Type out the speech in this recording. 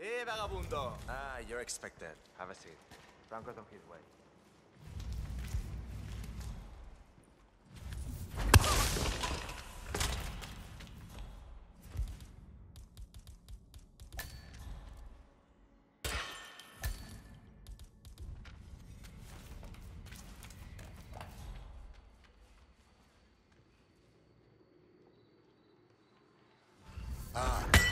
Eh, vagabundo. Ah, you're expected. Have a seat. Franco's on his way. Ah,